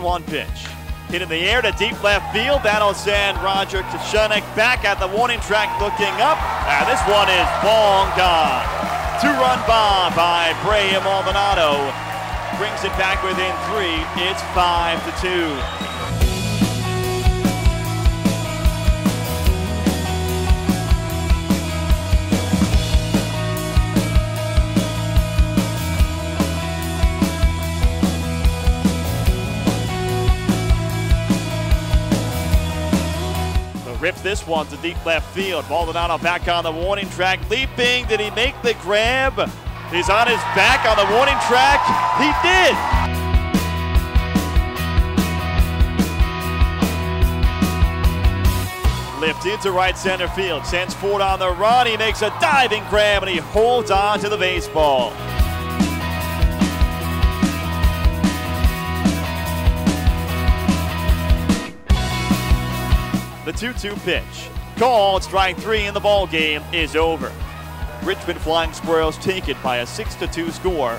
1-1 pitch. Hit in the air to deep left field. That'll send Roger Kieschnick back at the warning track looking up. And this one is long gone. Two-run bomb by Brahiam Maldonado. Brings it back within three. It's five to two. Rips this one to deep left field. Maldonado back on the warning track, leaping. Did he make the grab? He's on his back on the warning track. He did. Lift into right center field. Sends Ford on the run. He makes a diving grab and he holds on to the baseball. The 2-2 pitch. Called strike three in the ball game is over. Richmond Flying Squirrels take it by a 6-2 score